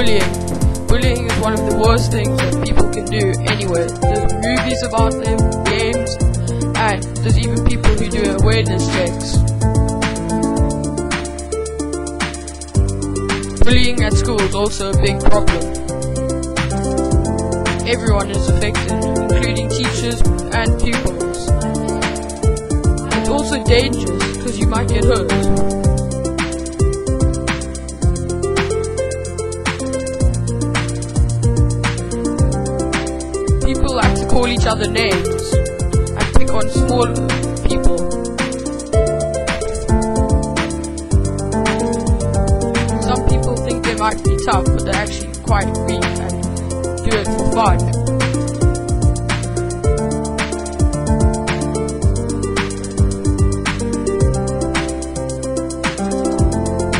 bullying. Bullying is one of the worst things that people can do anywhere. There's movies about them, games, and there's even people who do awareness checks. Bullying at school is also a big problem. Everyone is affected, including teachers and pupils. It's also dangerous because you might get hurt. Call each other names and pick on small people. Some people think they might be tough, but they're actually quite weak and do it for fun.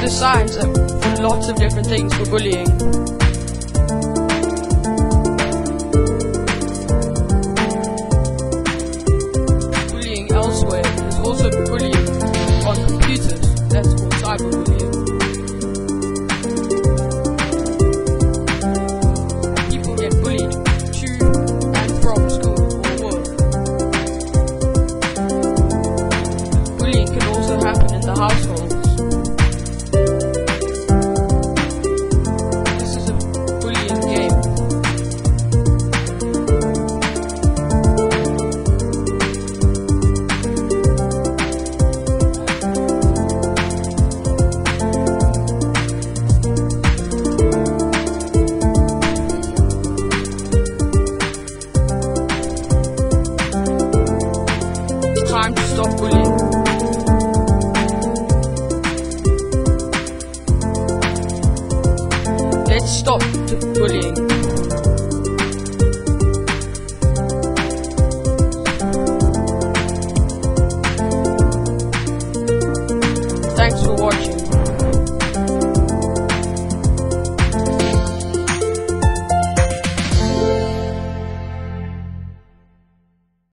The signs are lots of different things for bullying. bullying households. This is a game. It's time to stop bullying. Let's stop the